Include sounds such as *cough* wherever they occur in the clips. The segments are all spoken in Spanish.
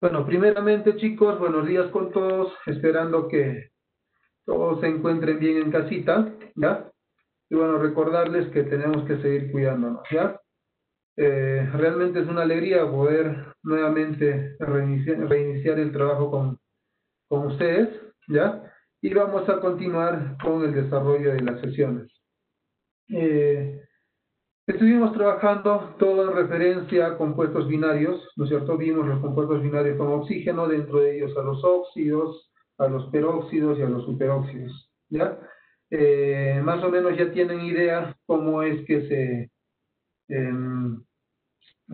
Bueno, primeramente chicos, buenos días con todos, esperando que todos se encuentren bien en casita, ¿ya? Y bueno, recordarles que tenemos que seguir cuidándonos, ¿ya? Eh, realmente es una alegría poder nuevamente reiniciar, el trabajo con, con ustedes, ¿ya? Y vamos a continuar con el desarrollo de las sesiones. Eh, Estuvimos trabajando todo en referencia a compuestos binarios, ¿no es cierto? Vimos los compuestos binarios con oxígeno, dentro de ellos a los óxidos, a los peróxidos y a los superóxidos, ¿ya? Eh, más o menos ya tienen idea cómo es que se em,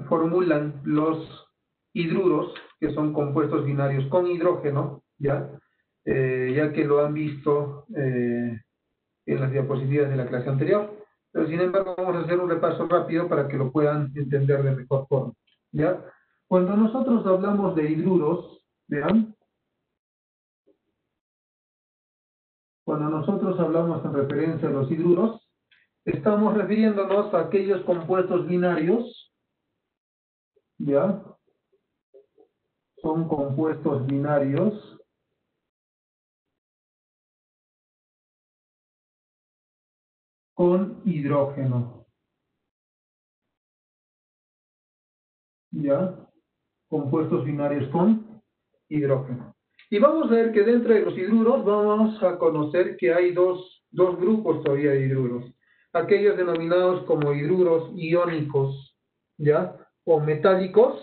formulan los hidruros, que son compuestos binarios con hidrógeno, ¿ya? Eh, ya que lo han visto eh, en las diapositivas de la clase anterior. Pero sin embargo vamos a hacer un repaso rápido para que lo puedan entender de mejor forma. ¿ya? Cuando nosotros hablamos de hidruros, vean, cuando nosotros hablamos en referencia a los hidruros, estamos refiriéndonos a aquellos compuestos binarios, ¿ya? Son compuestos binarios con hidrógeno. ¿Ya? Compuestos binarios con hidrógeno. Y vamos a ver que dentro de los hidruros vamos a conocer que hay dos, dos grupos todavía de hidruros. Aquellos denominados como hidruros iónicos, ¿ya? O metálicos,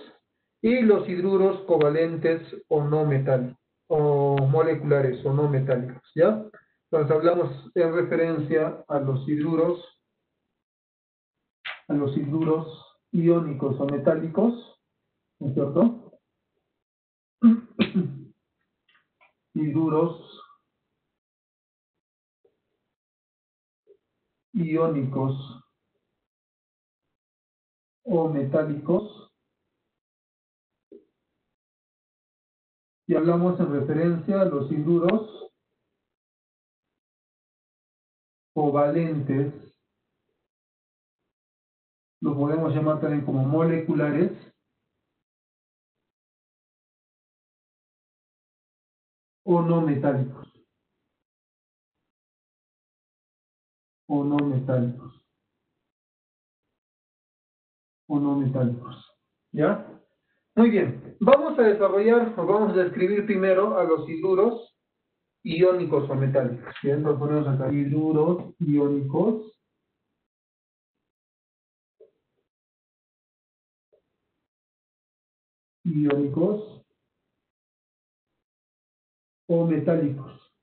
y los hidruros covalentes o no metálicos, o moleculares o no metálicos, ¿ya? Entonces hablamos en referencia a los hidruros, a los hidruros iónicos o metálicos, ¿no es cierto? *clears throat* hidruros iónicos o metálicos y hablamos en referencia a los hidruros covalentes, lo podemos llamar también como moleculares, o no metálicos. O no metálicos. O no metálicos. ¿Ya? Muy bien. Vamos a desarrollar, o vamos a describir primero a los hidruros iónicos o metálicos. Bien, lo ponemos acá, hidruros iónicos. iónicos o metálicos.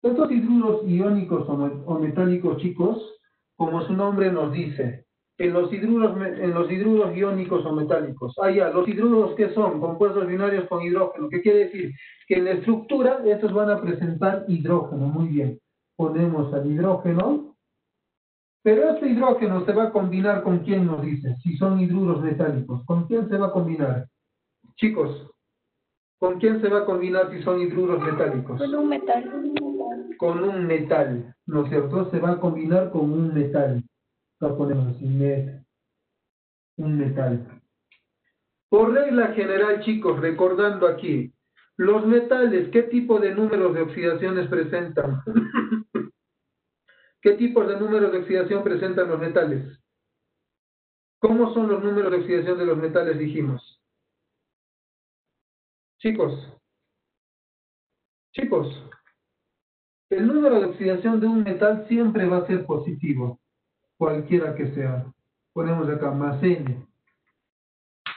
Estos hidruros iónicos o metálicos, chicos, como su nombre nos dice, en los hidruros, en los hidruros iónicos o metálicos. Ah, ya, los hidruros que son compuestos binarios con hidrógeno. ¿Qué quiere decir? Que en la estructura estos van a presentar hidrógeno. Muy bien. Ponemos al hidrógeno. Pero este hidrógeno se va a combinar con quién nos dice, si son hidruros metálicos. ¿Con quién se va a combinar? Chicos, ¿con quién se va a combinar si son hidruros metálicos? Con un metal. Con un metal, ¿no es cierto? Se va a combinar con un metal ponemos un metal. Por regla general, chicos, recordando aquí, los metales, ¿qué tipo de números de oxidaciones presentan? *laughs* ¿Qué tipos de números de oxidación presentan los metales? ¿Cómo son los números de oxidación de los metales, dijimos? Chicos, chicos, el número de oxidación de un metal siempre va a ser positivo cualquiera que sea. Ponemos acá más N.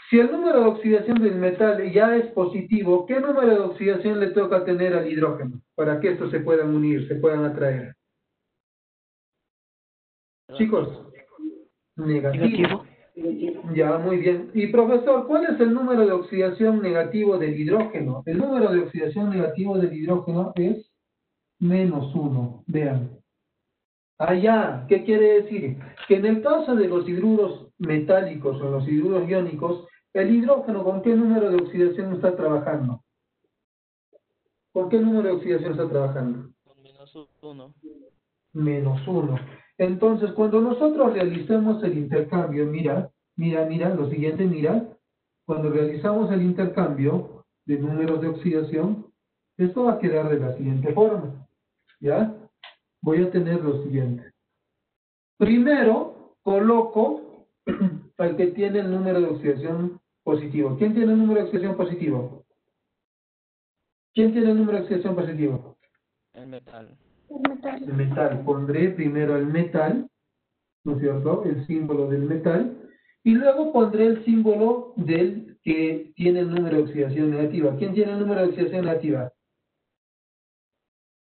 Si el número de oxidación del metal ya es positivo, ¿qué número de oxidación le toca tener al hidrógeno para que estos se puedan unir, se puedan atraer? Chicos, negativo. Ya, muy bien. Y profesor, ¿cuál es el número de oxidación negativo del hidrógeno? El número de oxidación negativo del hidrógeno es menos uno. Vean. Allá, ¿qué quiere decir? Que en el caso de los hidruros metálicos o los hidruros iónicos, el hidrógeno, ¿con qué número de oxidación está trabajando? ¿Con qué número de oxidación está trabajando? Con menos uno. Menos uno. Entonces, cuando nosotros realicemos el intercambio, mira, Mira, mira, lo siguiente, mira. Cuando realizamos el intercambio de números de oxidación, esto va a quedar de la siguiente forma. ¿Ya? Voy a tener lo siguiente. Primero, coloco *clears throat* al que tiene el número de oxidación positivo. ¿Quién tiene el número de oxidación positivo? ¿Quién tiene el número de oxidación positivo? El metal. El metal. El metal. Pondré primero el metal, ¿no es cierto? El símbolo del metal. Y luego pondré el símbolo del que tiene el número de oxidación negativa. ¿Quién tiene el número de oxidación negativa?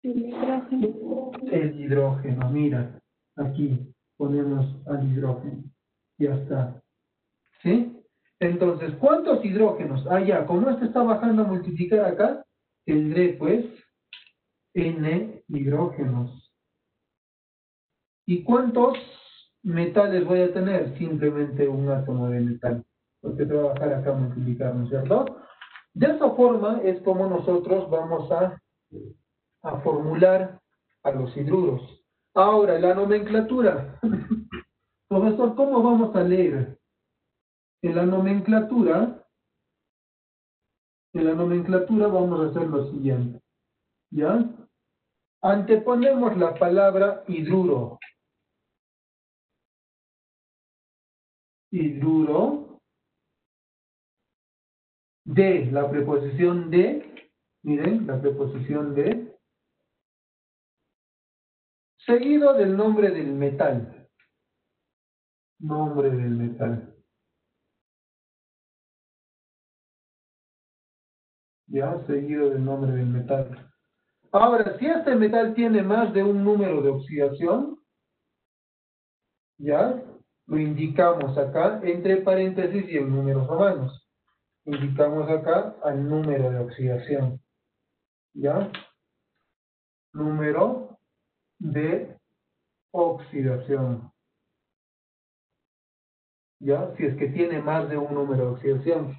El hidrógeno. El hidrógeno. Mira, aquí ponemos al hidrógeno. Ya está. ¿Sí? Entonces, ¿cuántos hidrógenos? Ah, ya, como este está bajando a multiplicar acá, tendré pues N hidrógenos. ¿Y cuántos metales voy a tener? Simplemente un átomo de metal. Porque se va a bajar acá a multiplicar, ¿no es cierto? De esa forma es como nosotros vamos a, a formular a los hidruros. Ahora, la nomenclatura. *laughs* Profesor, ¿cómo vamos a leer? En la nomenclatura, en la nomenclatura vamos a hacer lo siguiente. ¿Ya? Anteponemos la palabra hidruro. Hidruro. De, la preposición de, miren, la preposición de, seguido del nombre del metal. Nombre del metal. Ya, seguido del nombre del metal. Ahora, si este metal tiene más de un número de oxidación, ya, lo indicamos acá entre paréntesis y en números romanos. Indicamos acá al número de oxidación. ¿Ya? Número de oxidación. ¿Ya? Si es que tiene más de un número de oxidación.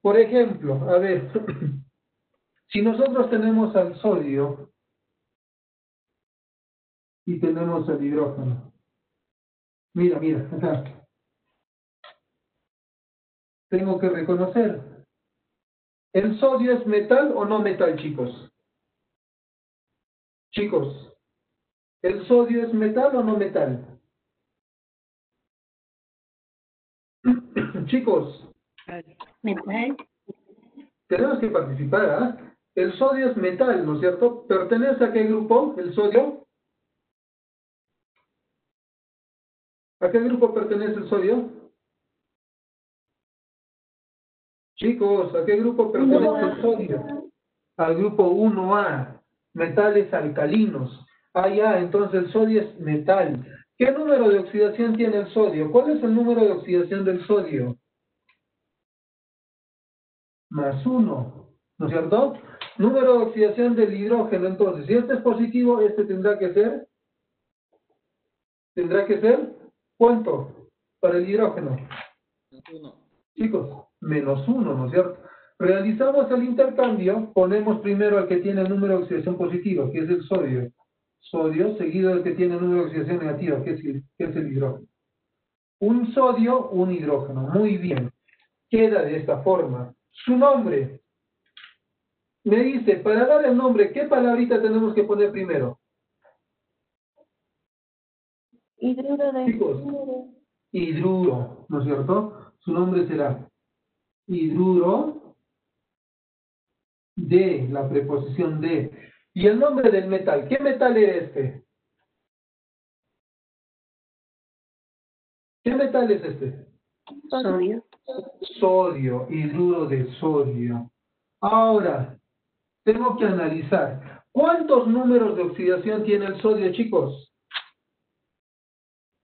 Por ejemplo, a ver, *clears throat* si nosotros tenemos al sodio y tenemos el hidrógeno. Mira, mira. Tengo que reconocer. ¿El sodio es metal o no metal, chicos? Chicos, ¿el sodio es metal o no metal? *clears throat* chicos, Metal. tenemos que participar, ¿ah? El sodio es metal, ¿no es cierto? ¿Pertenece a qué grupo el sodio? ¿A qué grupo pertenece el sodio? Chicos, ¿a qué grupo pertenece el sodio? Al grupo 1A, metales alcalinos. Ah, ya, entonces el sodio es metal. ¿Qué número de oxidación tiene el sodio? ¿Cuál es el número de oxidación del sodio? Más 1, ¿no es cierto? Número de oxidación del hidrógeno, entonces, si este es positivo, este tendrá que ser, tendrá que ser, ¿cuánto? Para el hidrógeno. Uno. Chicos, menos 1, ¿no es cierto? Realizamos el intercambio, ponemos primero al que tiene el número de oxidación positivo, que es el sodio. Sodio, seguido del que tiene número de oxidación negativa, que es el, que es el hidrógeno. Un sodio, un hidrógeno. Muy bien. Queda de esta forma. Su nombre. Me dice, para dar el nombre, ¿qué palabrita tenemos que poner primero? Hidruro de. Chicos. Hidruro, ¿no es cierto? Su nombre será hidruro de, la preposición de. ¿Y el nombre del metal? ¿Qué metal es este? ¿Qué metal es este? Sodio. Sodio, hidruro de sodio. Ahora, tengo que analizar. ¿Cuántos números de oxidación tiene el sodio, chicos?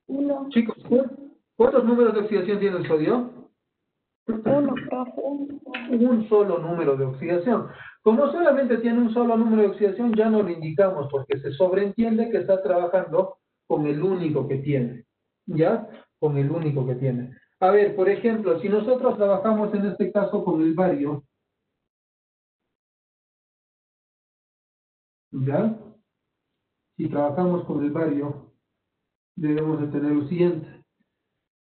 Uno. Chicos, ¿cu- ¿cuántos números de oxidación tiene el sodio? Uno, profe. Un solo número de oxidación. Como solamente tiene un solo número de oxidación, ya no lo indicamos porque se sobreentiende que está trabajando con el único que tiene. ¿Ya? Con el único que tiene. A ver, por ejemplo, si nosotros trabajamos en este caso con el bario, ¿ya? Si trabajamos con el bario, debemos de tener lo siguiente.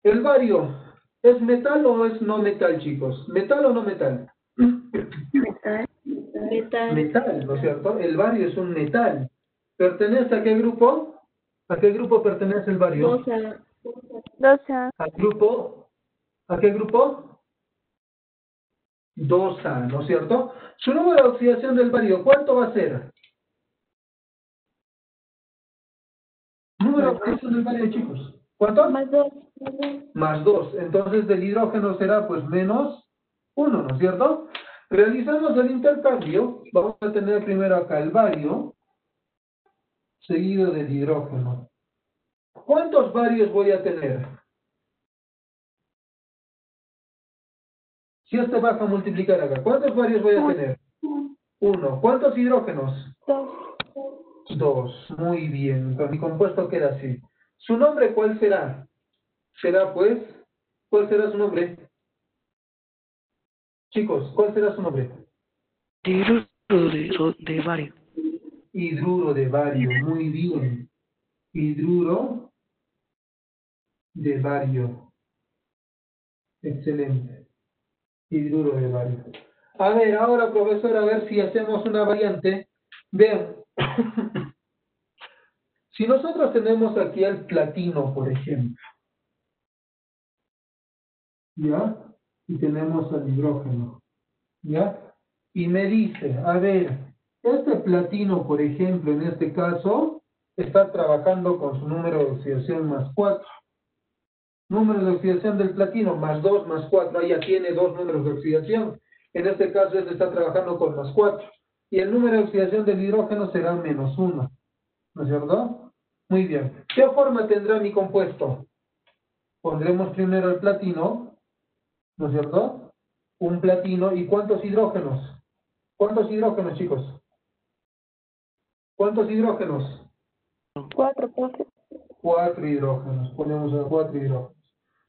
El bario ¿Es metal o es no metal, chicos? ¿Metal o no metal? Metal. Metal. Metal, ¿no es cierto? El bario es un metal. ¿Pertenece a qué grupo? ¿A qué grupo pertenece el bario? Dosa. Dosa. ¿Al grupo? ¿A qué grupo? 2A, ¿no es cierto? Su número de oxidación del bario, ¿cuánto va a ser? Número de oxidación del bario, chicos. ¿Cuánto? Más dos. Más dos. Más 2. Entonces del hidrógeno será pues menos 1, ¿no es cierto? Realizamos el intercambio. Vamos a tener primero acá el bario, seguido del hidrógeno. ¿Cuántos barios voy a tener? Si este baja a multiplicar acá, ¿cuántos barios voy a tener? Uno. ¿Cuántos hidrógenos? Dos. Dos. Muy bien. Entonces mi compuesto queda así. ¿Su nombre cuál será? Será pues, ¿cuál será su nombre? Chicos, ¿cuál será su nombre? Hidruro de, bario. Hidruro de bario. Muy bien. Hidruro de bario. Excelente. Hidruro de bario. A ver, ahora profesor, a ver si hacemos una variante. Vean. *coughs* si nosotros tenemos aquí el platino, por ejemplo. ¿Ya? Y tenemos el hidrógeno. ¿Ya? Y me dice, a ver, este platino, por ejemplo, en este caso, está trabajando con su número de oxidación más 4. Número de oxidación del platino, más 2, más 4. Ahí ya tiene dos números de oxidación. En este caso, este está trabajando con más 4. Y el número de oxidación del hidrógeno será menos 1. ¿No es cierto? Muy bien. ¿Qué forma tendrá mi compuesto? Pondremos primero el platino, ¿no es cierto? Un platino. ¿Y cuántos hidrógenos? ¿Cuántos hidrógenos, chicos? ¿Cuántos hidrógenos? Cuatro, profe. Cuatro hidrógenos. Ponemos a cuatro hidrógenos.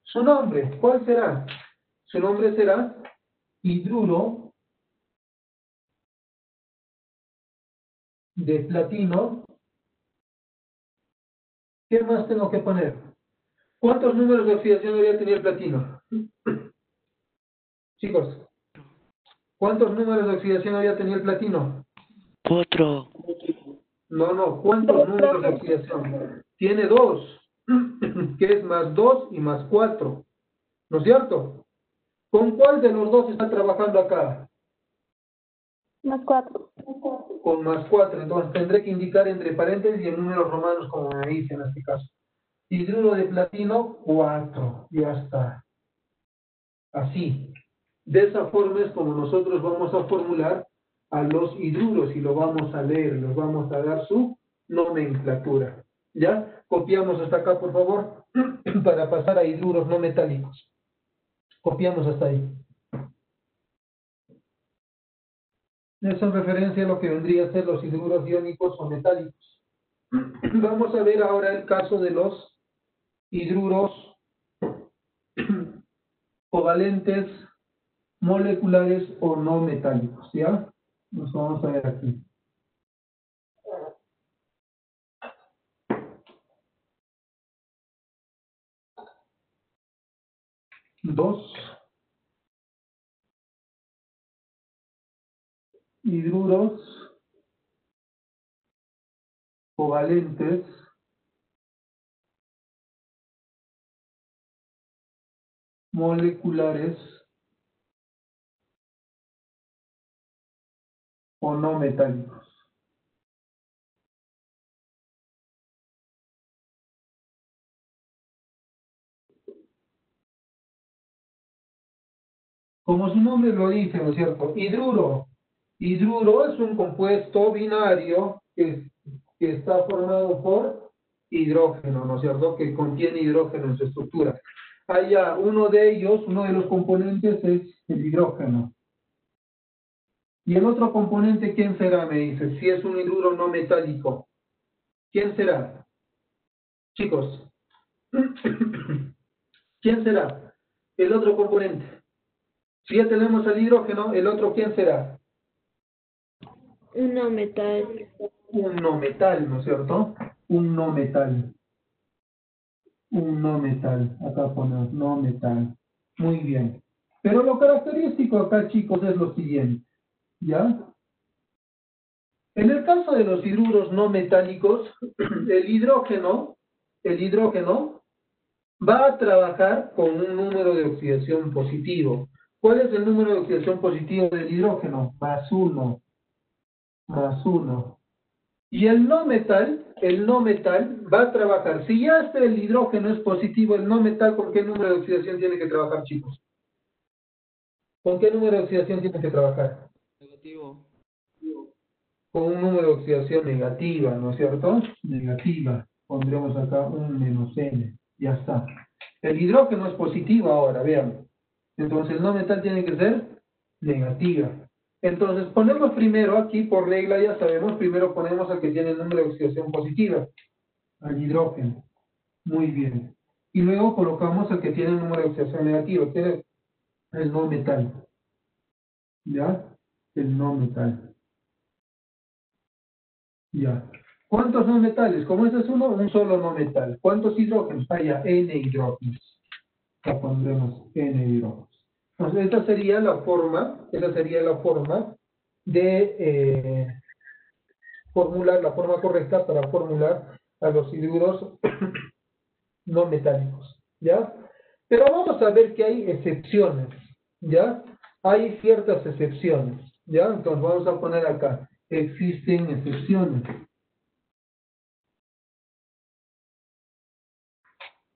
Su nombre, ¿cuál será? Su nombre será hidruro de platino. ¿Qué más tengo que poner? ¿Cuántos números de oxidación debería tener el platino? Chicos, ¿cuántos números de oxidación debería tener el platino? Cuatro. No, no, ¿cuántos números de oxidación? Tiene dos, *clears throat* que es más dos y más cuatro. ¿No es cierto? ¿Con cuál de los dos está trabajando acá? Más cuatro. Con más cuatro. Entonces tendré que indicar entre paréntesis y en números romanos, como me dice en este caso. Hidruro de platino, cuatro. Ya está. Así. De esa forma es como nosotros vamos a formular a los hidruros y lo vamos a leer, los vamos a dar su nomenclatura. ¿Ya? Copiamos hasta acá, por favor, *clears throat* para pasar a hidruros no metálicos. Copiamos hasta ahí. Eso en referencia a lo que vendría a ser los hidruros iónicos o metálicos. *clears throat* Vamos a ver ahora el caso de los hidruros *clears throat* covalentes, moleculares o no metálicos, ¿ya? Nos vamos a ver aquí. Dos hidruros covalentes moleculares o no metálicos. Como su nombre lo dice, ¿no es cierto? Hidruro. Hidruro es un compuesto binario que, está formado por hidrógeno, ¿no es cierto? Que contiene hidrógeno en su estructura. Allá, uno de ellos, uno de los componentes es el hidrógeno. Y el otro componente, ¿quién será? Me dice, si es un hidruro no metálico. ¿Quién será? Chicos. *clears throat* ¿Quién será? El otro componente. Si ya tenemos el hidrógeno, ¿el otro quién será? Un no metal. Un no metal, ¿no es cierto? Un no metal. Un no metal. Acá ponemos no metal. Muy bien. Pero lo característico acá, chicos, es lo siguiente. ¿Ya? En el caso de los hidruros no metálicos, *clears throat* el hidrógeno, el hidrógeno va a trabajar con un número de oxidación positivo. ¿Cuál es el número de oxidación positivo del hidrógeno? Más uno. Más uno. Y el no metal, el no metal va a trabajar. Si ya este el hidrógeno es positivo, el no metal, ¿con qué número de oxidación tiene que trabajar, chicos? ¿Con qué número de oxidación tiene que trabajar? Con un número de oxidación negativa, ¿no es cierto? Negativa. Pondremos acá un menos n. Ya está. El hidrógeno es positivo ahora, vean. Entonces el no metal tiene que ser negativa. Entonces ponemos primero aquí, por regla ya sabemos, primero ponemos al que tiene el número de oxidación positiva, al hidrógeno. Muy bien. Y luego colocamos al que tiene el número de oxidación negativa, que es el no metal. ¿Ya? El no metal. Ya. ¿Cuántos no metales? Como este es uno, un solo no metal. ¿Cuántos hidrógenos? Ah, ya, N hidrógenos. Ya pondremos N hidrógenos. Entonces, esta sería la forma, esa sería la forma de eh, formular, la forma correcta para formular a los hidruros *coughs* no metálicos, ¿ya? Pero vamos a ver que hay excepciones, ¿ya? Hay ciertas excepciones, ¿ya? Entonces vamos a poner acá, existen excepciones.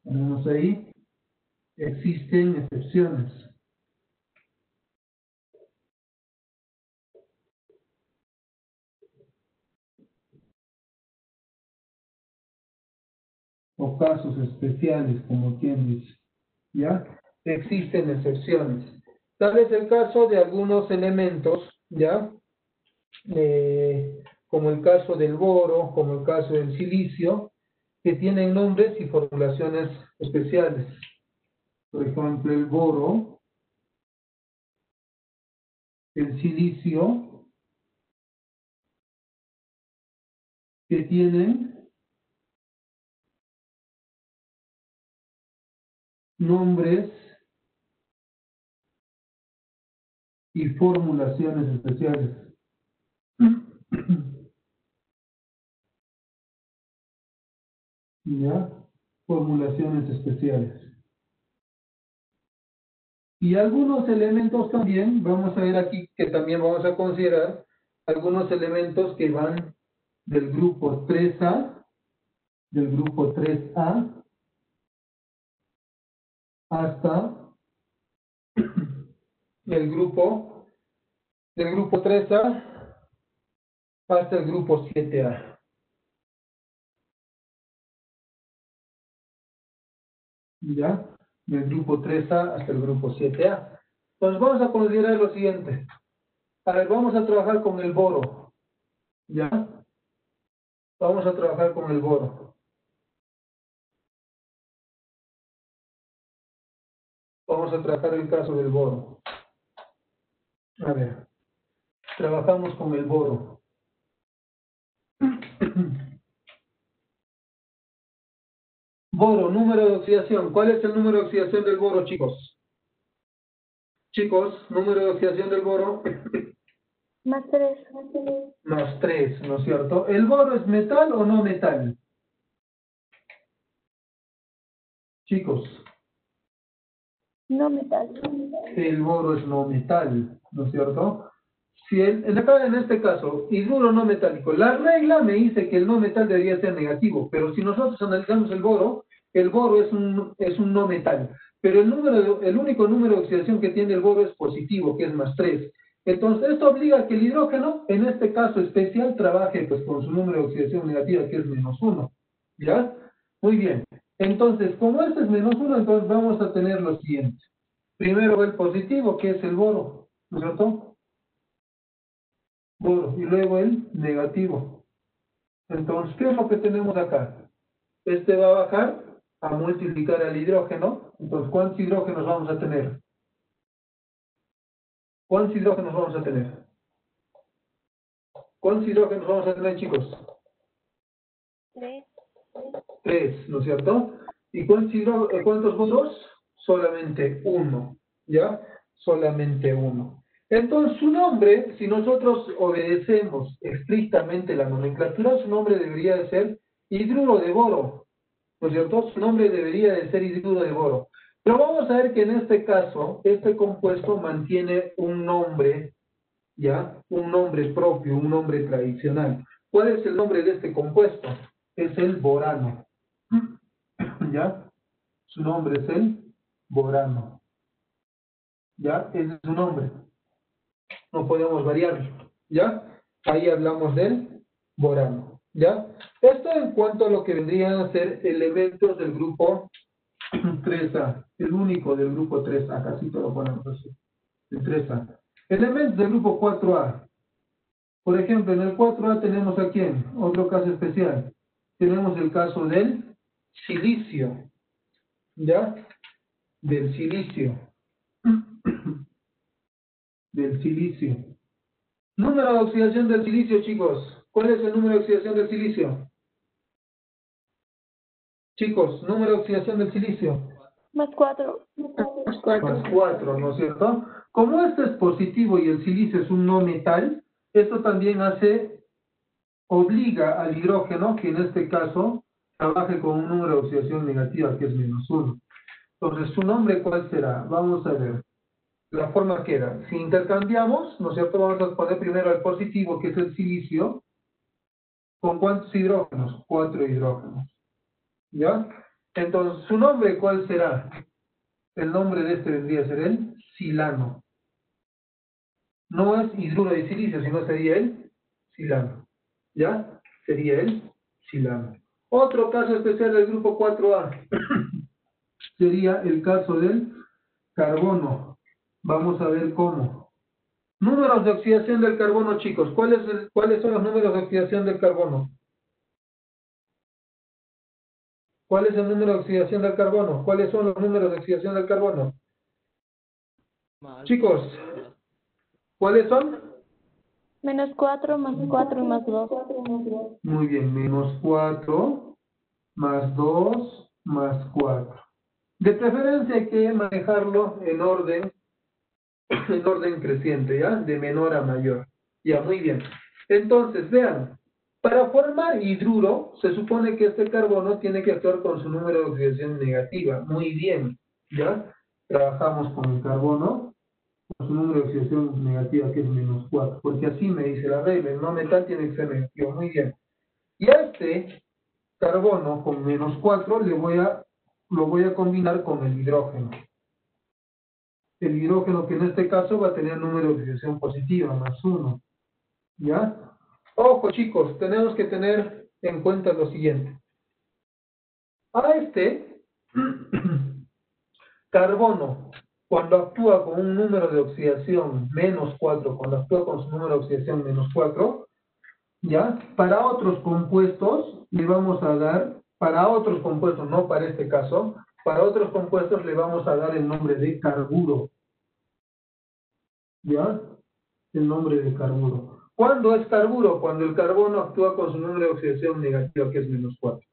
Tenemos ahí, existen excepciones. o casos especiales, como quien dice. ¿Ya? Existen excepciones. Tal es el caso de algunos elementos, ¿ya? Eh, como el caso del boro, como el caso del silicio, que tienen nombres y formulaciones especiales. Por ejemplo, el boro, el silicio, que tienen nombres y formulaciones especiales. ¿Ya? Formulaciones especiales. Y algunos elementos también, vamos a ver aquí que también vamos a considerar algunos elementos que van del grupo 3A, del grupo 3A, hasta el grupo, del grupo 3A hasta el grupo 7A. ¿Ya? Del grupo 3A hasta el grupo 7A. Entonces vamos a considerar lo siguiente. A ver, vamos a trabajar con el boro. ¿Ya? Vamos a trabajar con el boro. Vamos a tratar el caso del boro. A ver, trabajamos con el boro. Boro, número de oxidación. ¿Cuál es el número de oxidación del boro, chicos? Chicos, número de oxidación del boro. Más tres. Más 3, ¿no es cierto? ¿El boro es metal o no metal? Chicos, No metal. el boro es no metal, ¿no es cierto? Si el, en, este caso, hidruro no metálico, la regla me dice que el no metal debería ser negativo, pero si nosotros analizamos el boro, el boro es un, es un no metal, pero el, número el único número de oxidación que tiene el boro es positivo, que es más 3. Entonces, esto obliga a que el hidrógeno, en este caso especial, trabaje pues con su número de oxidación negativa, que es menos 1. ¿Ya? Muy bien. Entonces, como este es menos 1, entonces vamos a tener lo siguiente. Primero el positivo, que es el boro, ¿no es cierto? Boro, y luego el negativo. Entonces, ¿qué es lo que tenemos acá? Este va a bajar a multiplicar al hidrógeno. Entonces, ¿cuántos hidrógenos vamos a tener? ¿Cuántos hidrógenos vamos a tener? ¿Cuántos hidrógenos vamos a tener, chicos? Tres. Tres, ¿no es cierto? ¿Y eh, cuántos boros? solamente uno, ¿ya? Solamente uno. Entonces, su nombre, si nosotros obedecemos estrictamente la nomenclatura, su nombre debería de ser hidruro de boro, ¿no es cierto? Su nombre debería de ser hidruro de boro. Pero vamos a ver que en este caso, este compuesto mantiene un nombre, ¿ya? Un nombre propio, un nombre tradicional. ¿Cuál es el nombre de este compuesto? Es el borano. *coughs* ¿Ya? Su nombre es el borano. ¿Ya? Ese es su nombre. No podemos variarlo. ¿Ya? Ahí hablamos del borano. ¿Ya? Esto en cuanto a lo que vendrían a ser elementos del grupo *coughs* 3A. El único del grupo 3A. Casi todo lo ponemos así. El 3A. Elementos del grupo 4A. Por ejemplo, en el 4A tenemos a quién? Otro caso especial. Tenemos el caso del silicio. ¿Ya? Del silicio. *clears throat* del silicio. Número de oxidación del silicio, chicos. ¿Cuál es el número de oxidación del silicio? Chicos, número de oxidación del silicio. Más cuatro. Más cuatro. Más 4, ¿no es cierto? Como este es positivo y el silicio es un no metal, esto también hace, obliga al hidrógeno, que en este caso trabaje con un número de oxidación negativa, que es menos 1. Entonces, ¿su nombre cuál será? Vamos a ver. La forma queda. Si intercambiamos, ¿no es cierto? Vamos a poner primero el positivo, que es el silicio. ¿Con cuántos hidrógenos? Cuatro hidrógenos. ¿Ya? Entonces, ¿su nombre cuál será? El nombre de este vendría a ser el silano. No es hidruro de silicio, sino sería el silano. ¿Ya? Sería el silano. Otro caso especial del grupo 4A *clears throat* sería el caso del carbono. Vamos a ver cómo. Números de oxidación del carbono, chicos. ¿Cuáles, ¿Cuáles son los números de oxidación del carbono? ¿Cuál es el número de oxidación del carbono? ¿Cuáles son los números de oxidación del carbono? Chicos, ¿cuáles son? Menos cuatro, más cuatro y más dos. Muy bien, menos 4, más 2, más 4. De preferencia hay que manejarlo en orden, *coughs* en orden creciente, ¿ya? De menor a mayor. Ya, muy bien. Entonces, vean, para formar hidruro, se supone que este carbono tiene que actuar con su número de oxidación negativa. Muy bien, ¿ya? Trabajamos con el carbono, su número de oxidación negativa, que es menos 4, porque así me dice la regla, el no metal tiene que ser negativo. Muy bien. Y a este carbono con menos 4 le voy a, lo voy a combinar con el hidrógeno. El hidrógeno que en este caso va a tener número de oxidación positiva, más 1. ¿Ya? Ojo chicos, tenemos que tener en cuenta lo siguiente. A este *clears throat* carbono, cuando actúa con un número de oxidación menos 4, cuando actúa con su número de oxidación menos 4, ¿ya? Para otros compuestos le vamos a dar, para otros compuestos, no para este caso, para otros compuestos le vamos a dar el nombre de carburo. ¿Ya? El nombre de carburo. ¿Cuándo es carburo? Cuando el carbono actúa con su número de oxidación negativa, que es menos 4.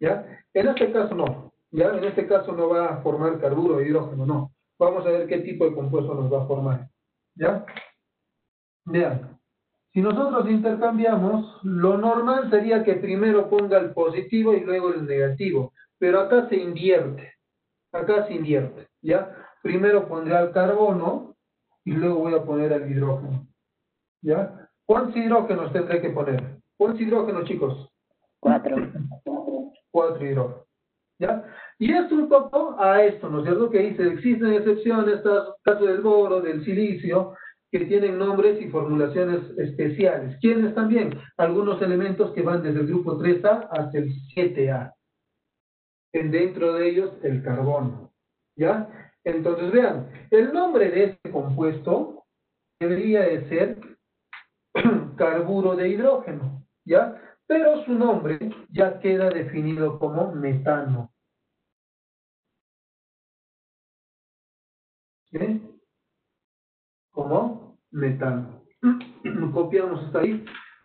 ¿Ya? En este caso no. ¿Ya? En este caso no va a formar carburo hidrógeno, no. Vamos a ver qué tipo de compuesto nos va a formar. ¿Ya? Vean. Si nosotros intercambiamos, lo normal sería que primero ponga el positivo y luego el negativo. Pero acá se invierte. Acá se invierte. ¿Ya? Primero pondré al carbono y luego voy a poner al hidrógeno. ¿Ya? ¿Cuántos hidrógenos tendré que poner? ¿Cuántos hidrógenos, chicos? Cuatro. Cuatro hidrógenos. ¿Ya? Y esto un poco a esto, ¿no es cierto? Que dice, existen excepciones, caso del boro, del silicio, que tienen nombres y formulaciones especiales. ¿Quiénes también? Algunos elementos que van desde el grupo 3A hasta el 7A. En dentro de ellos, el carbono. ¿Ya? Entonces, vean, el nombre de este compuesto debería de ser *clears throat* carburo de hidrógeno, ¿ya? Pero su nombre ya queda definido como metano. Como metano. *clears throat* Copiamos hasta ahí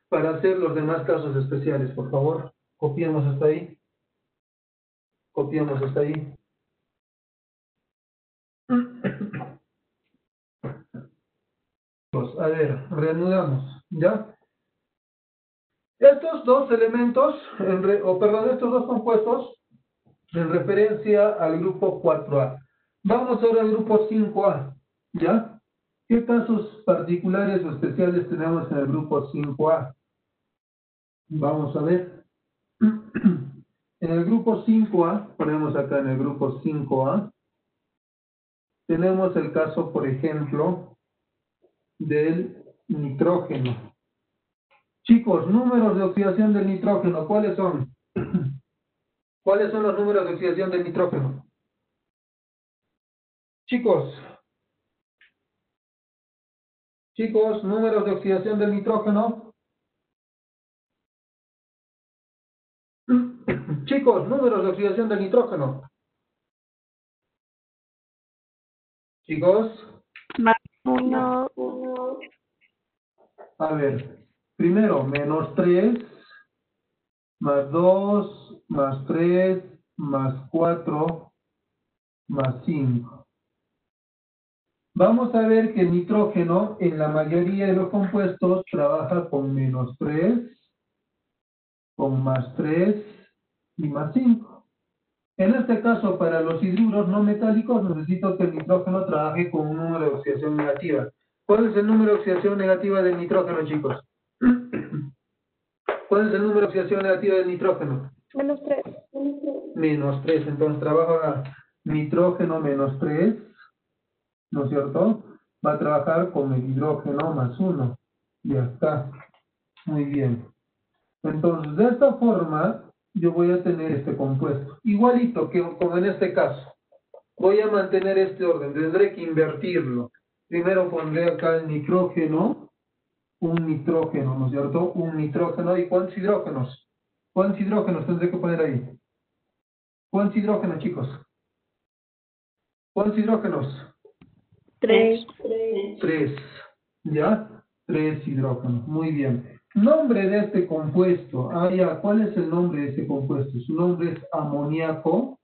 para hacer los demás casos especiales, por favor. Copiamos hasta ahí. Copiamos hasta ahí. *clears throat* Pues, a ver, reanudamos, ¿ya? Estos dos elementos, o perdón, estos dos compuestos, en referencia al grupo 4A. Vamos ahora al grupo 5A, ¿ya? ¿Qué casos particulares o especiales tenemos en el grupo 5A? Vamos a ver. *clears throat* En el grupo 5A, ponemos acá en el grupo 5A, tenemos el caso, por ejemplo, del nitrógeno. Chicos, números de oxidación del nitrógeno, ¿cuáles son? *clears throat* ¿Cuáles son los números de oxidación del nitrógeno? Chicos, chicos, números de oxidación del nitrógeno. *clears throat* Chicos, números de oxidación del nitrógeno. Chicos, Uno, a ver, primero, menos 3, más 2, más 3, más 4, más 5. Vamos a ver que el nitrógeno en la mayoría de los compuestos trabaja con menos 3, con más 3 y más 5. En este caso, para los hidruros no metálicos, necesito que el nitrógeno trabaje con un número de oxidación negativa. ¿Cuál es el número de oxidación negativa del nitrógeno, chicos? *clears throat* ¿Cuál es el número de oxidación negativa del nitrógeno? menos tres. Menos 3. Entonces trabaja nitrógeno menos 3, ¿no es cierto? Va a trabajar con el hidrógeno más 1. Ya está. Muy bien. Entonces, de esta forma, yo voy a tener este compuesto. Igualito que como en este caso. Voy a mantener este orden. Tendré que invertirlo. Primero pondré acá el nitrógeno. Un nitrógeno, ¿no es cierto? Un nitrógeno. ¿Y cuántos hidrógenos? ¿Cuántos hidrógenos tendré que poner ahí? ¿Cuántos hidrógenos, chicos? ¿Cuántos hidrógenos? Tres. Tres. ¿Ya? Tres hidrógenos. Muy bien. Nombre de este compuesto. Ah, ya. ¿Cuál es el nombre de este compuesto? Su nombre es amoníaco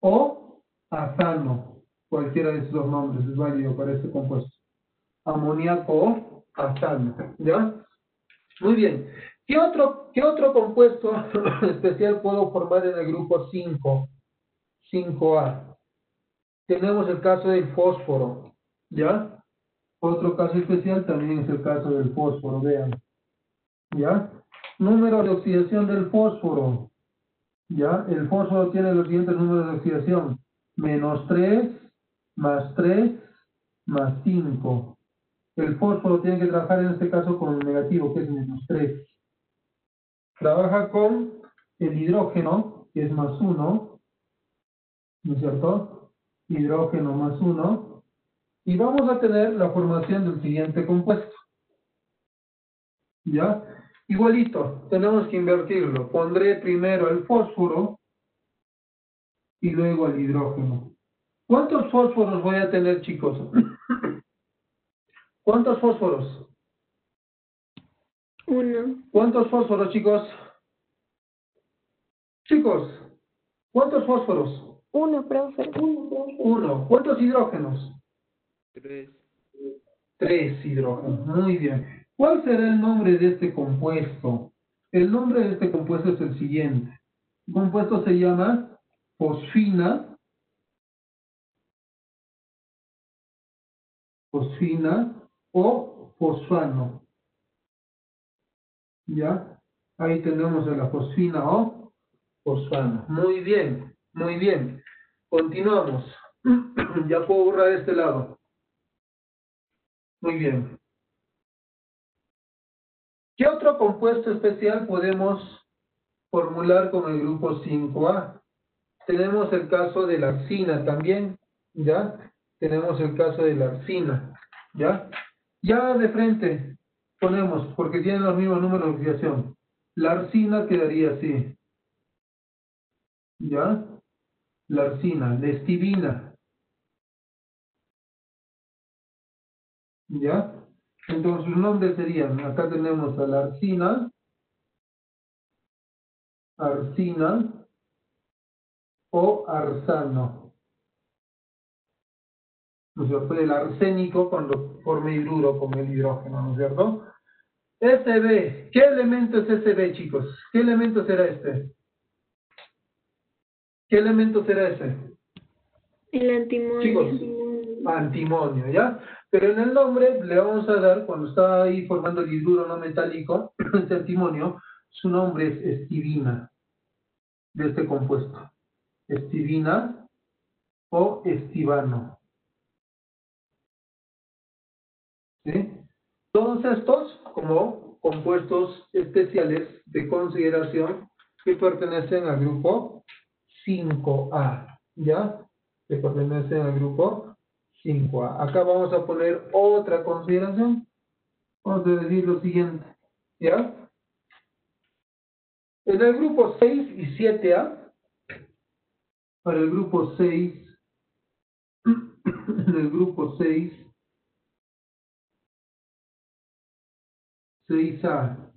o azano. Cualquiera de esos dos nombres es válido para este compuesto. Amoníaco o azano. ¿Ya? Muy bien. ¿Qué otro, qué otro compuesto *coughs* especial puedo formar en el grupo 5? 5A. Tenemos el caso del fósforo, ¿ya? Otro caso especial también es el caso del fósforo, vean. ¿Ya? Número de oxidación del fósforo. ¿Ya? El fósforo tiene los siguientes números de oxidación. Menos 3, más 3, más 5. El fósforo tiene que trabajar en este caso con el negativo, que es menos 3. Trabaja con el hidrógeno, que es más 1, ¿no es cierto? Hidrógeno más 1. Y vamos a tener la formación del siguiente compuesto. ¿Ya? Igualito, tenemos que invertirlo. Pondré primero el fósforo y luego el hidrógeno. ¿Cuántos fósforos voy a tener, chicos? *coughs* ¿Cuántos fósforos? Uno. ¿Cuántos fósforos, chicos? Chicos, ¿cuántos fósforos? Uno, profe. Uno, profe. Uno. ¿Cuántos hidrógenos? Tres. Tres hidrógenos. Muy bien. ¿Cuál será el nombre de este compuesto? El nombre de este compuesto es el siguiente. El compuesto se llama fosfina. Fosfina o fosfano. ¿Ya? Ahí tenemos a la fosfina o fosfano. Muy bien, muy bien. Continuamos. *clears throat* ya puedo borrar este lado. Muy bien. ¿Qué otro compuesto especial podemos formular con el grupo 5A? Tenemos el caso de la arcina también, ¿ya? Tenemos el caso de la arcina, ¿ya? Ya de frente ponemos, porque tienen los mismos números de oxidación. La arcina quedaría así, ¿ya? La estibina, ¿ya? Entonces sus nombres serían, acá tenemos a la arcina, arcina o arsano. ¿No es cierto? El arsénico cuando forma hidruro con el hidrógeno, ¿no es cierto? SB. ¿Qué elemento es SB, chicos? ¿Qué elemento será este? ¿Qué elemento será ese? El antimonio. Chicos, antimonio, ¿ya? Pero en el nombre le vamos a dar, cuando está ahí formando el hidruro no metálico, *clears throat* este antimonio, su nombre es estivina, de este compuesto. Estivina o estivano. ¿Sí? Todos estos como compuestos especiales de consideración que pertenecen al grupo 5A, ¿ya? Que pertenecen al grupo 5A. Acá vamos a poner otra consideración. Vamos a decir lo siguiente, ¿ya? En el grupo 6 y 7A, para el grupo 6, *clears throat* en el grupo 6, 6A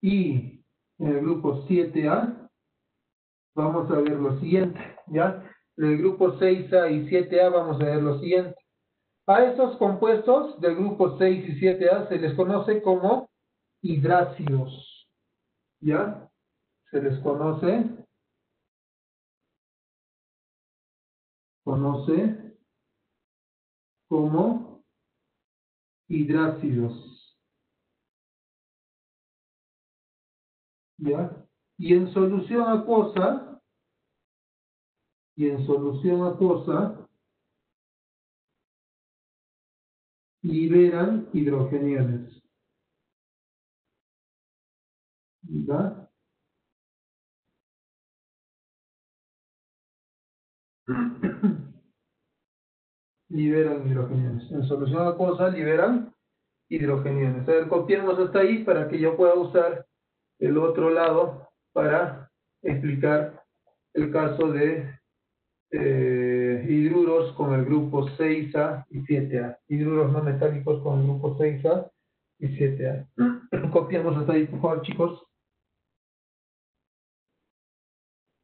y en el grupo 7A, vamos a ver lo siguiente, ¿ya? En el grupo 6A y 7A vamos a ver lo siguiente. A estos compuestos del grupo 6 y 7A se les conoce como hidrácidos, ¿ya? Se les conoce, conoce como hidrácidos. ¿Ya? Y en solución acuosa, y en solución acuosa, liberan hidrogeniones. ¿Ya? *clears throat* liberan hidrogeniones. En solución acuosa liberan hidrogeniones. A ver, copiemos hasta ahí para que yo pueda usar el otro lado para explicar el caso de eh, hidruros con el grupo 6A y 7A. Hidruros no metálicos con el grupo 6A y 7A. Copiamos hasta ahí, por favor, chicos.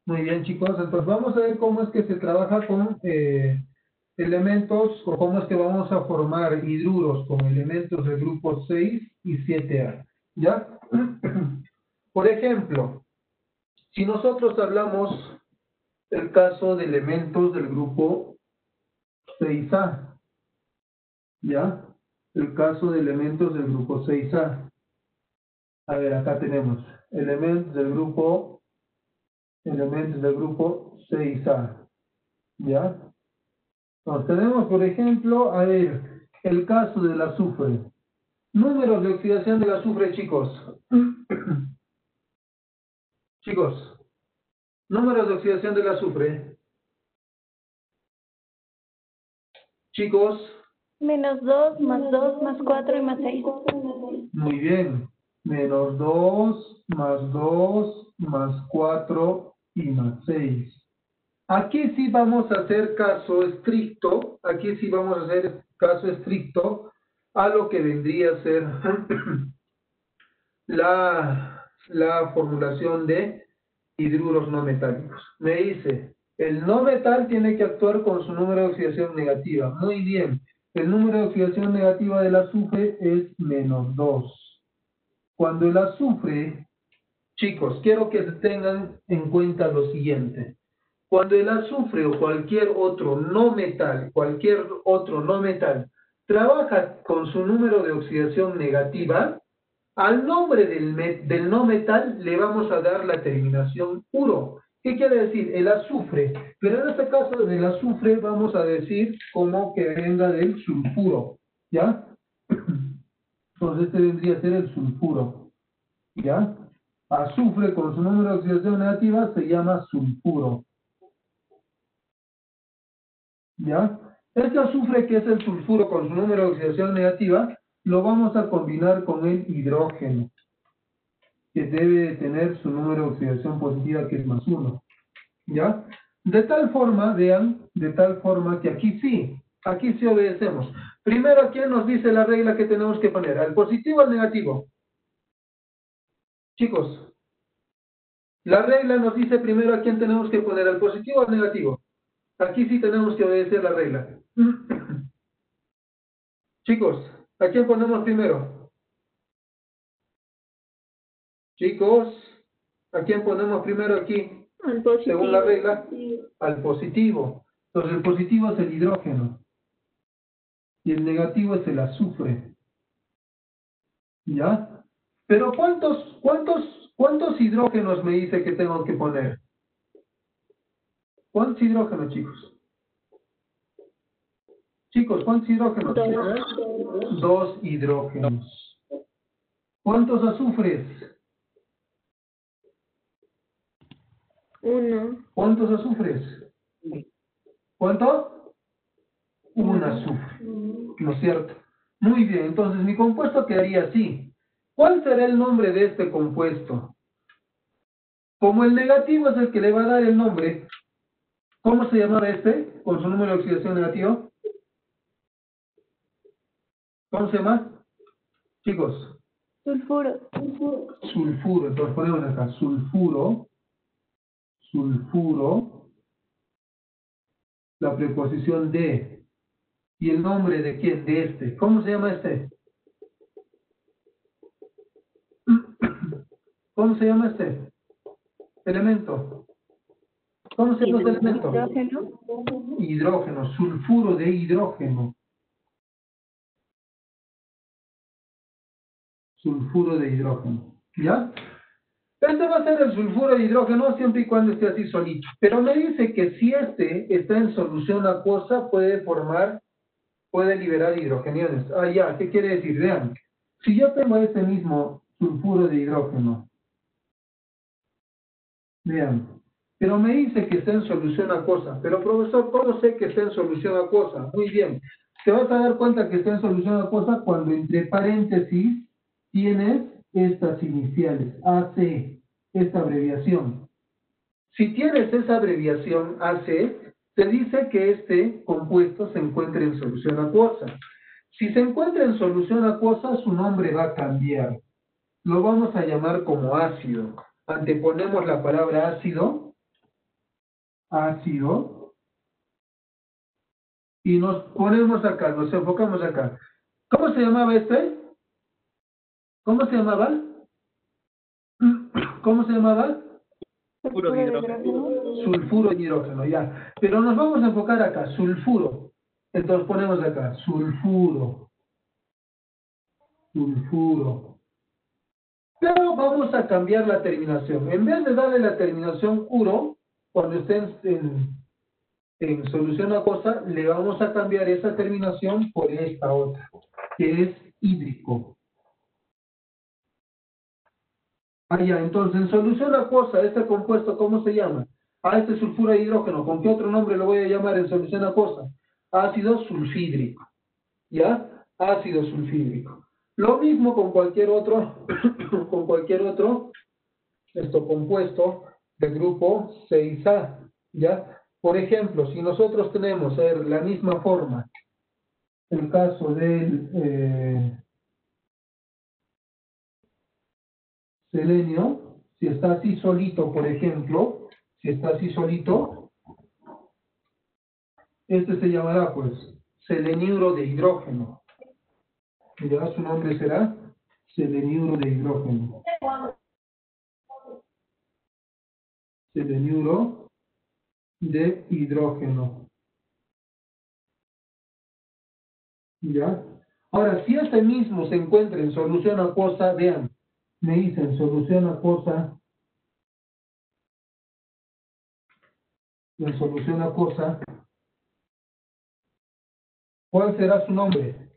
Muy bien, chicos. Entonces vamos a ver cómo es que se trabaja con eh, elementos o cómo es que vamos a formar hidruros con elementos del grupo 6 y 7A. ¿Ya? *clears throat* Por ejemplo, si nosotros hablamos el caso de elementos del grupo 6A, ¿ya? El caso de elementos del grupo 6A. A ver, acá tenemos elementos del grupo, elementos del grupo 6A, ¿ya? Entonces tenemos, por ejemplo, a ver, el caso del azufre. Números de oxidación del azufre, chicos. *clears throat* Chicos, números de oxidación del azufre. Chicos. Menos 2, más 2, más 4 y más 6. Muy bien. Menos 2, más 2, más 4 y más 6. Aquí sí vamos a hacer caso estricto, aquí sí vamos a hacer caso estricto a lo que vendría a ser *clears throat* la, la formulación de hidruros no metálicos. Me dice, el no metal tiene que actuar con su número de oxidación negativa. Muy bien. El número de oxidación negativa del azufre es menos 2. Cuando el azufre, chicos, quiero que tengan en cuenta lo siguiente. Cuando el azufre o cualquier otro no metal, cualquier otro no metal, trabaja con su número de oxidación negativa, al nombre del, no metal le vamos a dar la terminación puro. ¿Qué quiere decir? El azufre. Pero en este caso del azufre vamos a decir como que venga del sulfuro. ¿Ya? *clears throat* Entonces este vendría a ser el sulfuro. ¿Ya? Azufre con su número de oxidación negativa se llama sulfuro. ¿Ya? Este azufre que es el sulfuro con su número de oxidación negativa lo vamos a combinar con el hidrógeno, que debe tener su número de oxidación positiva, que es más 1. ¿Ya? De tal forma, vean, de tal forma que aquí sí, aquí sí obedecemos. Primero, ¿quién nos dice la regla que tenemos que poner? ¿Al positivo o al negativo? Chicos, La regla nos dice primero a quién tenemos que poner, al positivo o al negativo. Aquí sí tenemos que obedecer la regla. *clears throat* Chicos, ¿a quién ponemos primero? Chicos, ¿a quién ponemos primero aquí? Al positivo. Según la regla, al positivo. Entonces el positivo es el hidrógeno y el negativo es el azufre. ¿Ya? Pero ¿cuántos, cuántos, cuántos hidrógenos me dice que tengo que poner? ¿Cuántos hidrógenos, chicos? Chicos, ¿cuántos hidrógenos? Dos. Dos hidrógenos. ¿Cuántos azufres? Uno. ¿Cuántos azufres? ¿Cuánto? Un azufre. ¿No es cierto? Muy bien, entonces mi compuesto quedaría así. ¿Cuál será el nombre de este compuesto? Como el negativo es el que le va a dar el nombre, ¿cómo se llamaba este con su número de oxidación negativo? ¿Cómo se llama? Chicos, Sulfuro. sulfuro. Entonces ponemos acá sulfuro, sulfuro, la preposición de. ¿Y el nombre de quién? De este. ¿Cómo se llama este? *coughs* ¿Cómo se llama este? Elemento. ¿Cómo se llama este elemento? Hidrógeno. Hidrógeno, sulfuro de hidrógeno. Sulfuro de hidrógeno. ¿Ya? Este va a ser el sulfuro de hidrógeno siempre y cuando esté así solito. Pero me dice que si este está en solución acuosa, puede formar, puede liberar hidrogeniones. Ah, ya, ¿qué quiere decir? Vean, si yo tengo este mismo sulfuro de hidrógeno, vean, pero me dice que está en solución acuosa. Pero profesor, ¿cómo sé que está en solución acuosa? Muy bien. Te vas a dar cuenta que está en solución acuosa cuando entre paréntesis tienes estas iniciales, AC, esta abreviación. Si tienes esa abreviación AC, te dice que este compuesto se encuentra en solución acuosa. Si se encuentra en solución acuosa, su nombre va a cambiar. Lo vamos a llamar como ácido. Anteponemos la palabra ácido, ácido, y nos ponemos acá, nos enfocamos acá. ¿Cómo se llamaba este? ¿Cómo se llamaba? ¿Cómo se llamaba? Sulfuro de hidrógeno. Sulfuro de hidrógeno, ya. Pero nos vamos a enfocar acá, sulfuro. Entonces ponemos acá, sulfuro. Sulfuro. Pero vamos a cambiar la terminación. En vez de darle la terminación uro, cuando esté en, en, solución acuosa, le vamos a cambiar esa terminación por esta otra, que es hídrico. Ah, ya, entonces, en solución acuosa, este compuesto, ¿cómo se llama? A este sulfuro de hidrógeno, ¿con qué otro nombre lo voy a llamar en solución acuosa? Ácido sulfídrico. ¿Ya? Ácido sulfídrico. Lo mismo con cualquier otro, *coughs* con cualquier otro, esto compuesto del grupo 6A. ¿Ya? Por ejemplo, si nosotros tenemos la misma forma, el caso del eh, selenio, si está así solito, por ejemplo, si está así solito, este se llamará pues seleniuro de hidrógeno. Ya su nombre será seleniuro de hidrógeno. Seleniuro de hidrógeno. ¿Ya? Ahora, si este mismo se encuentra en solución acuosa, vean, me dicen solución acuosa, en solución acuosa, ¿cuál será su nombre?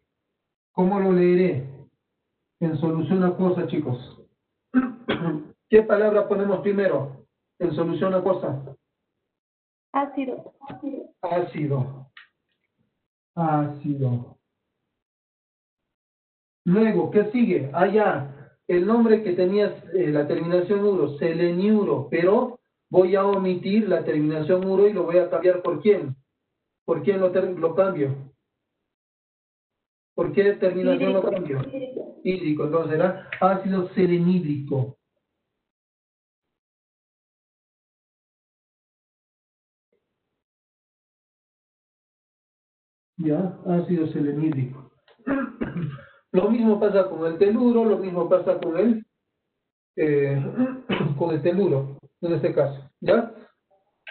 ¿Cómo lo leeré? En solución acuosa, chicos. *clears throat* ¿Qué palabra ponemos primero? En solución acuosa. Ácido. Ácido. Ácido. Luego, ¿qué sigue? Allá, el nombre que tenía eh, la terminación uro, seleniuro, pero voy a omitir la terminación uro y lo voy a cambiar por quién. ¿Por quién lo, lo cambio? ¿Por qué terminación lo cambio? Hídrico, hídrico. entonces será ácido selenídrico. Ya, ácido selenídrico. Lo mismo pasa con el teluro, lo mismo pasa con el, eh, *clears throat* con el teluro, en este caso, ¿ya?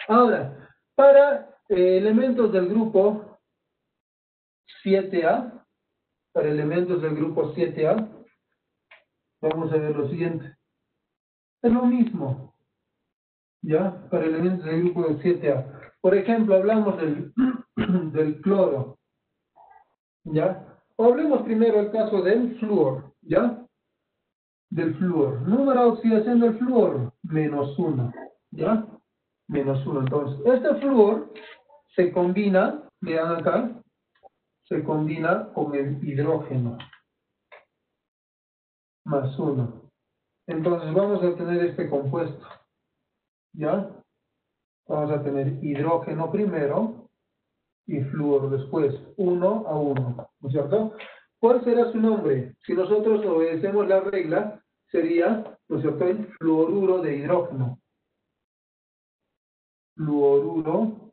Ahora, para eh, elementos del grupo 7A, para elementos del grupo 7A, vamos a ver lo siguiente. Es lo mismo, ¿ya? Para elementos del grupo 7A. Por ejemplo, hablamos del, *clears throat* del cloro, ¿ya? Hablemos primero el caso del flúor, ¿ya? Del flúor. Número de oxidación del flúor, menos uno, ¿ya? Menos uno. Entonces, este flúor se combina, vean acá, se combina con el hidrógeno, más uno. Entonces, vamos a tener este compuesto, ¿ya? Vamos a tener hidrógeno primero, y flúor después, uno a uno, ¿no es cierto? ¿Cuál será su nombre? Si nosotros obedecemos la regla, sería, ¿no es cierto?, el fluoruro de hidrógeno. Fluoruro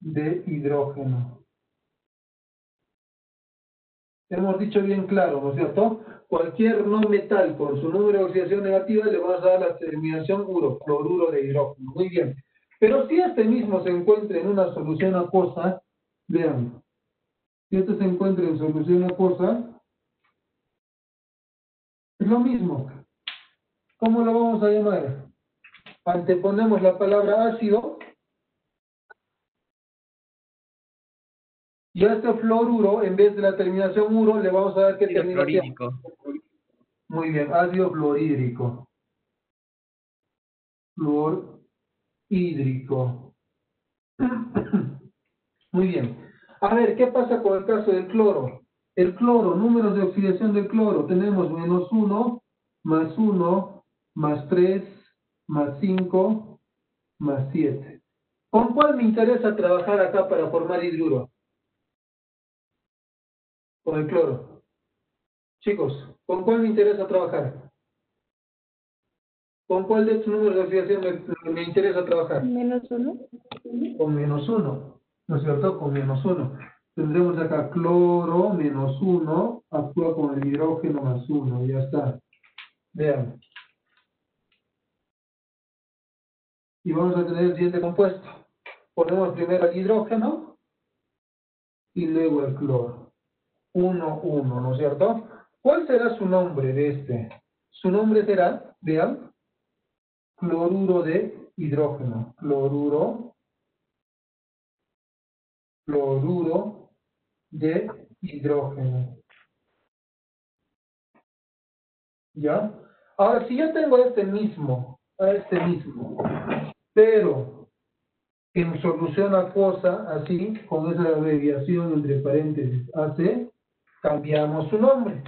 de hidrógeno. Hemos dicho bien claro, ¿no es cierto? Cualquier no metal con su número de oxidación negativa le va a dar la terminación uro, fluoruro de hidrógeno. Muy bien. Pero si este mismo se encuentra en una solución acuosa, vean, si este se encuentra en solución acuosa, es lo mismo. ¿Cómo lo vamos a llamar? Anteponemos la palabra ácido y a este fluoruro, en vez de la terminación uro, le vamos a dar que terminación. Muy bien, ácido fluorhídrico. Fluor hídrico. Muy bien. A ver, ¿qué pasa con el caso del cloro? El cloro, números de oxidación del cloro, tenemos menos 1, más 1, más 3, más 5, más 7. ¿Con cuál me interesa trabajar acá para formar hidruro? Con el cloro. Chicos, ¿con cuál me interesa trabajar? ¿Con cuál de estos números de oxidación me, interesa trabajar? Menos uno. Con menos uno, ¿no es cierto? Con menos uno. Tendremos acá cloro menos uno, actúa con el hidrógeno más uno, ya está. Vean. Y vamos a tener el siguiente compuesto. Ponemos primero el hidrógeno y luego el cloro. Uno, uno, ¿no es cierto? ¿Cuál será su nombre de este? Su nombre será, vean, cloruro de hidrógeno, cloruro, cloruro de hidrógeno. ¿Ya? Ahora, si yo tengo este mismo, este mismo, pero en solución acuosa, así, con esa abreviación entre paréntesis AC, cambiamos su nombre.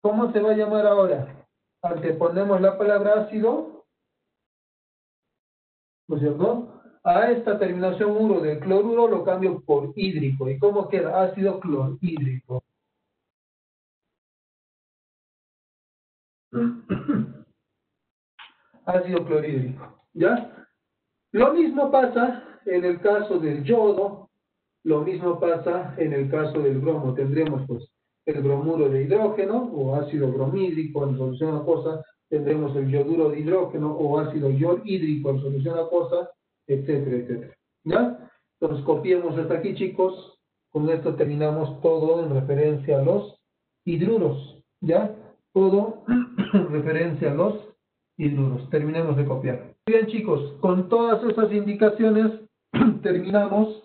¿Cómo se va a llamar ahora? Anteponemos la palabra ácido ¿no es cierto? A esta terminación uro del cloruro lo cambio por hídrico. ¿Y cómo queda? Ácido clorhídrico. *clears throat* Ácido clorhídrico. ¿Ya? Lo mismo pasa en el caso del yodo, lo mismo pasa en el caso del bromo. Tendremos pues el bromuro de hidrógeno o ácido bromídrico en solución acuosa tendremos el yoduro de hidrógeno o ácido hídrico en solución acuosa, etcétera, etcétera. ¿Ya? Entonces copiemos hasta aquí, chicos. Con esto terminamos todo en referencia a los hidruros. ¿Ya? Todo en referencia a los hidruros. Terminemos de copiar. Bien, chicos, con todas esas indicaciones *clears throat* terminamos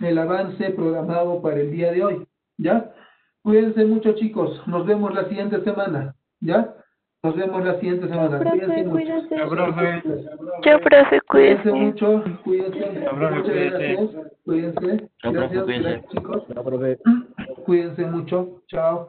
el avance programado para el día de hoy. ¿Ya? Cuídense mucho, chicos. Nos vemos la siguiente semana. ¿Ya? Nos vemos la siguiente semana. Profe, cuídense cuídese. profe. Chao, profe, Cuídense cuídese. mucho. Cuídense. profe, Muchas cuídese. gracias. Cuídense. Chao, profe, Gracias, cuídense. chicos. Cuídense mucho. Chao.